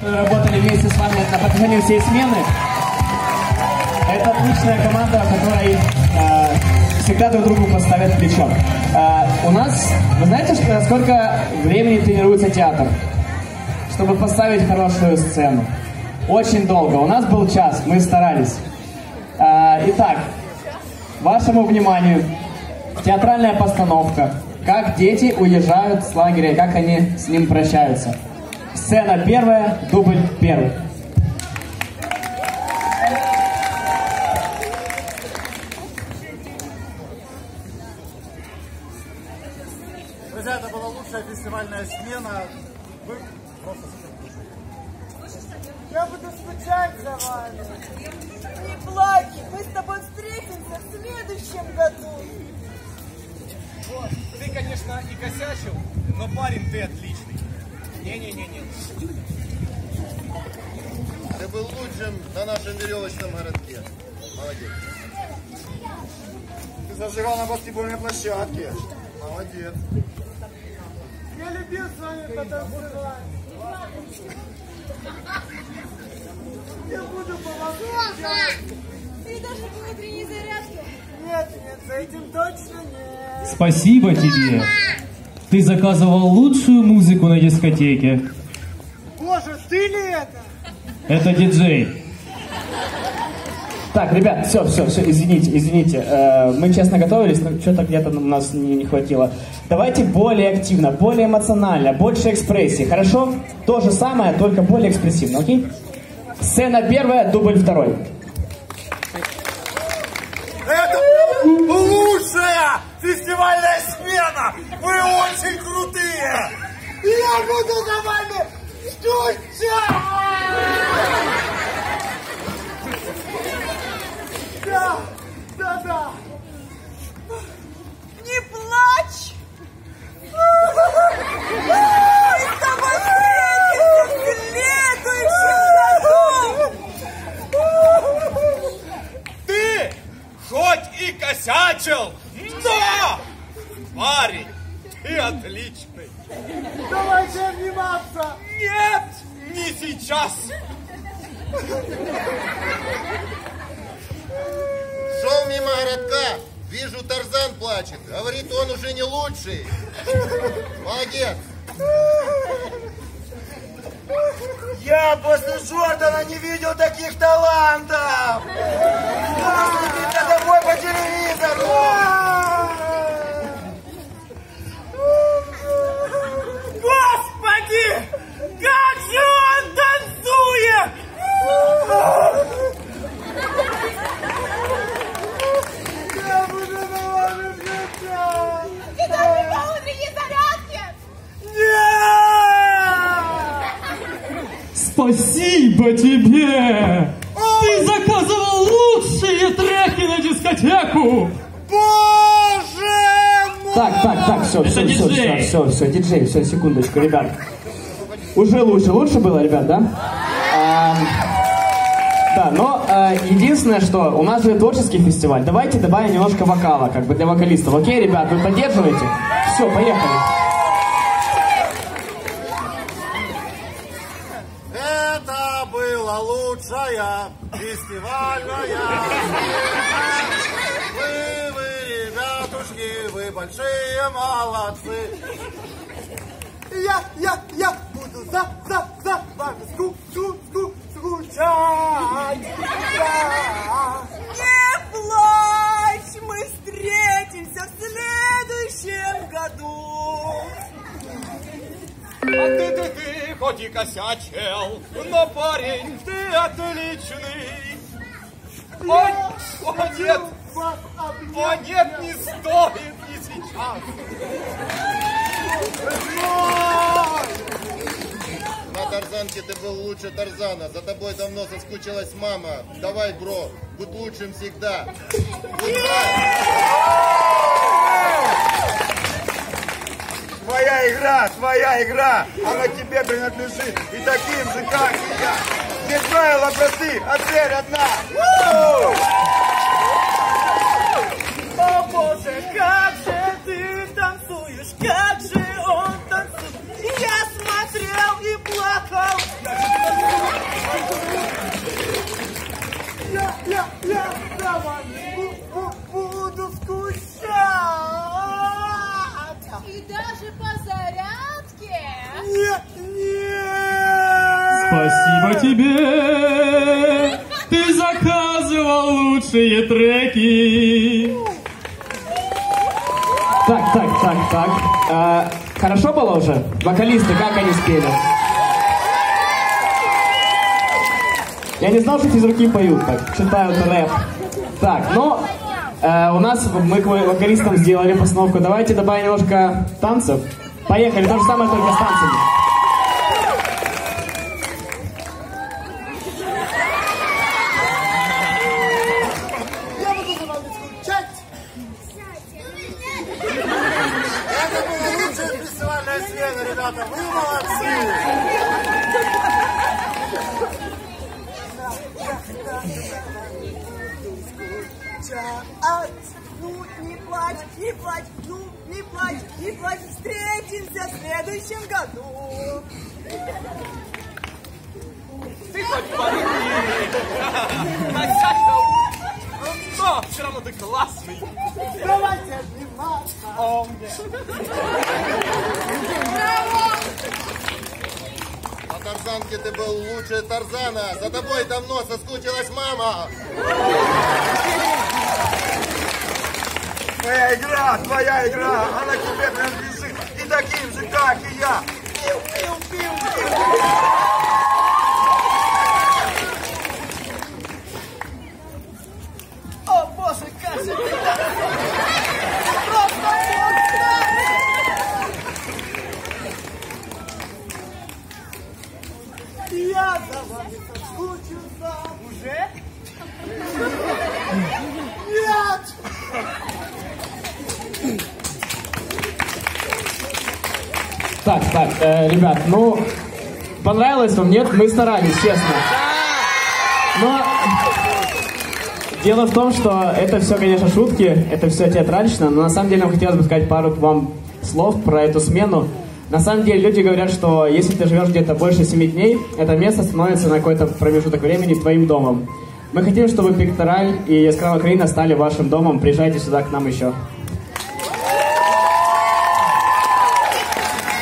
Работали вместе с вами на протяжении всей смены. Это отличная команда, которая э, всегда друг другу поставят плечо. Э, у нас, вы знаете, что, сколько времени тренируется театр? Чтобы поставить хорошую сцену. Очень долго. У нас был час, мы старались. Э, итак, вашему вниманию театральная постановка. Как дети уезжают с лагеря, как они с ним прощаются. Сцена первая, дубль первый. Друзья, это была лучшая фестивальная смена. Вы просто Я буду скучать за вами. Не плачь, мы с тобой встретимся в следующем году. Вот, ты, конечно, и косячил, но парень ты отличный. Не-не-не-не. Ты был лучшим на нашем веревочном городке. Молодец. Ты зажигал на баскетбольной площадке. Молодец. Я любил с вами потанцевать. Я буду помогать. Ты даже по утренней зарядке. Нет, нет, за этим точно нет. Спасибо тебе. Ты заказывал лучшую музыку на дискотеке. Боже, ты ли это? Это диджей. Так, ребят, все, все, все, извините, извините. Э, мы честно готовились, но что-то где-то у нас не, не хватило. Давайте более активно, более эмоционально, больше экспрессии, хорошо? То же самое, только более экспрессивно, окей? Сцена первая, дубль второй. Это лучшая фестивальная смена! Вы очень крутые! Я буду за вами скучать! Да, да, да. Не плачь! Мы с тобой встретимся в следующем году! Ты хоть и косячил, но парень ты отличный. Давайте обниматься! Нет, не сейчас. Шел мимо городка, вижу, Тарзан плачет. Говорит, он уже не лучший. Молодец. Я после Джордана не видел таких талантов! Смотрите домой по телевизору! Тебе! Ты заказывал лучшие треки на дискотеку! Боже мой! Так, так, так, все, Это все, все, все, все, все, диджей, все, секундочку, ребят. Уже лучше, лучше было, ребят, да? Ам, да, но э, единственное, что у нас же творческий фестиваль. Давайте добавим немножко вокала, как бы для вокалистов. Окей, ребят, вы поддерживаете? Все, поехали. Это была лучшая фестивальная Вы, вы, ребятушки, вы большие молодцы. Я, я, я буду за, за, за вами ску, ску, ску, скучать. Да. Не плачь, мы встретимся в следующем году. А ты, ты, ты, хоть и косячил, но парень ты отличный. О, о нет, о нет, не стоит и сейчас. На Тарзанке ты был лучше Тарзана. За тобой давно соскучилась мама. Давай, бро, будь лучшим всегда. Goodbye. Твоя игра, твоя игра, она тебе принадлежит. И таким же, как и я. Здесь правила просты, а цель одна. Спасибо тебе, ты заказывал лучшие треки. Так, так, так, так. А, хорошо было уже? Вокалисты, как они спели? Я не знал, что физруки поют так, читают рэп. Так, ну, э, у нас, мы к вокалистам сделали постановку. Давайте добавим немножко танцев. Поехали, то же самое, только с танцами. Следующем году. Ты хоть. Косячил. Но все равно ты классный. Давайте обниматься. О, На Тарзанке ты был лучше Тарзана. За тобой давно соскучилась мама. Твоя игра, твоя игра, она тебе принадлежит. И таким же, как и я. Пиу, пиу, пиу, пиу. О, боже, Кася, ты просто монстр! Я за вами соскучился. Уже? Нет! Так, так, э, ребят, ну, понравилось вам, нет? Мы старались, честно. Но дело в том, что это все, конечно, шутки, это все театрально, но на самом деле нам хотелось бы сказать пару вам слов про эту смену. На самом деле люди говорят, что если ты живешь где-то больше 7 дней, это место становится на какой-то промежуток времени твоим домом. Мы хотим, чтобы Пектораль и Яскрава Украина стали вашим домом. Приезжайте сюда к нам еще.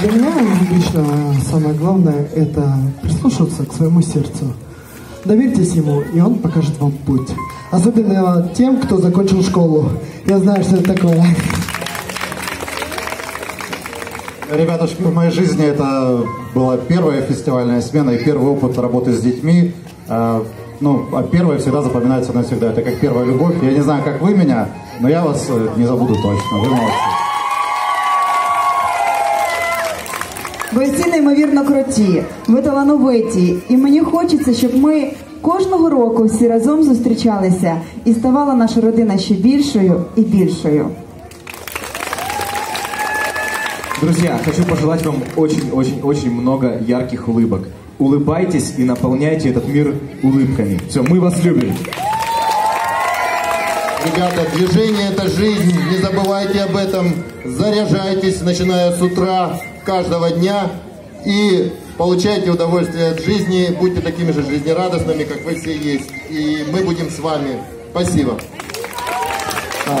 Для меня лично самое главное – это прислушиваться к своему сердцу. Доверьтесь ему, и он покажет вам путь. Особенно тем, кто закончил школу. Я знаю, что это такое. Ребятушки, в моей жизни это была первая фестивальная смена и первый опыт работы с детьми. Э, Ну, а первое всегда запоминается навсегда. Это как первая любовь. Я не знаю, как вы меня, но я вас э, не забуду точно. Вы молодцы. Ви всі неймовірно круті, ви талановиті, і мені хочеться, щоб ми кожного року всі разом зустрічалися і ставала наша родина ще більшою і більшою. Друзья, хочу пожелать вам очень-очень-очень много ярких улыбок. Улыбайтесь и наполняйте этот мир улыбками. Все, мы вас любим. Ребята, движение это жизнь, не забывайте об этом, заряжайтесь, начиная с утра каждого дня и получайте удовольствие от жизни, будьте такими же жизнерадостными, как вы все есть, и мы будем с вами. Спасибо.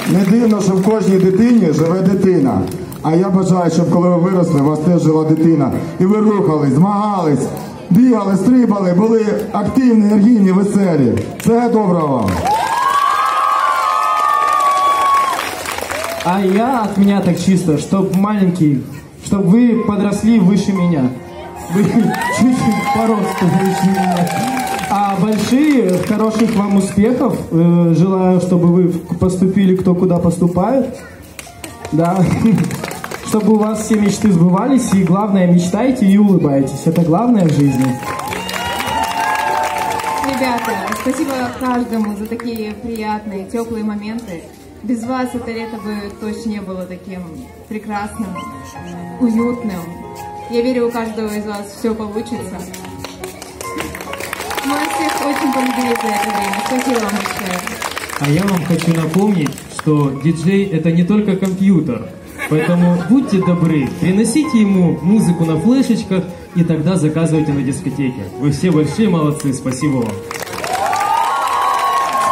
Не дивно, що в кожній дитині живе дитина. А я бажаю, щоб коли ви виросли, у вас теж жила дитина. І ви рухались, змагались, бігали, стрибали, були активні, енергійні, веселі. Всього доброго вам. А я от меня так чисто, чтоб маленький, чтоб вы подросли выше меня. Вы чуть-чуть по росту выше меня. А большие, хороших вам успехов. Э, Желаю, чтобы вы поступили кто куда поступает. Да. Чтобы у вас все мечты сбывались. И главное, мечтайте и улыбайтесь. Это главное в жизни. Ребята, спасибо каждому за такие приятные, теплые моменты. Без вас это лето бы точно не было таким прекрасным, уютным. Я верю, у каждого из вас все получится. Мы всех очень полюбили за это время. Спасибо вам большое. А я вам хочу напомнить, что диджей это не только компьютер. Поэтому будьте добры, приносите ему музыку на флешечках и тогда заказывайте на дискотеке. Вы все большие молодцы, спасибо вам.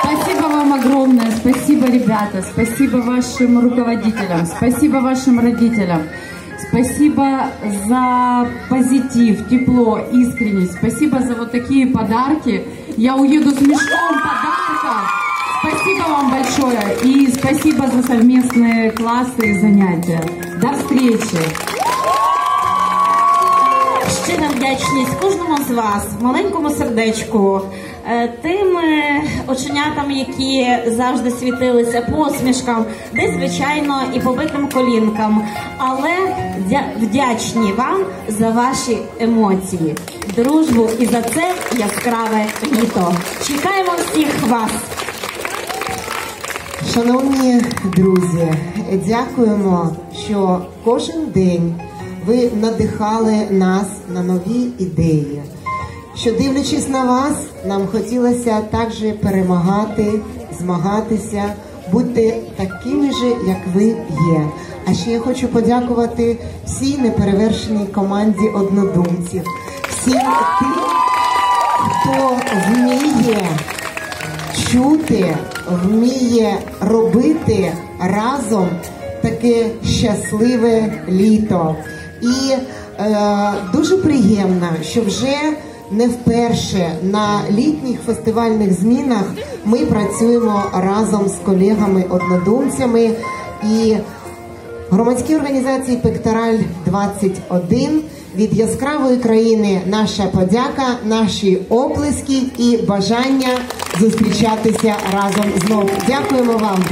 Спасибо вам огромное, спасибо, ребята, спасибо вашим руководителям, спасибо вашим родителям, Спасибо за позитив, тепло, искренность. Спасибо за вот такие подарки. Я уеду с мешком подарков. Спасибо вам большое. И спасибо за совместные классы и занятия. До встречи. Щира вдячність кожному з вас, маленькому сердечку, е, тим е, оченятам, які завжди світилися посмішкам, де звичайно і побитим колінкам. Але вдячні вам за ваші емоції, дружбу і за це яскраве літо. Чекаємо всіх вас. Шановні друзі, дякуємо, що кожен день ви надихали нас на нові ідеї. Що дивлячись на вас, нам хотілося також перемагати, змагатися, бути такими же, як ви є. А ще я хочу подякувати всій неперевершеній команді однодумців, всім тим, хто вміє чути, вміє робити разом таке щасливе літо. І е, дуже приємно, що вже не вперше на літніх фестивальних змінах ми працюємо разом з колегами-однодумцями і громадській організації Пектораль 21 від яскравої країни наша подяка, наші оплески і бажання зустрічатися разом знов. Дякуємо вам.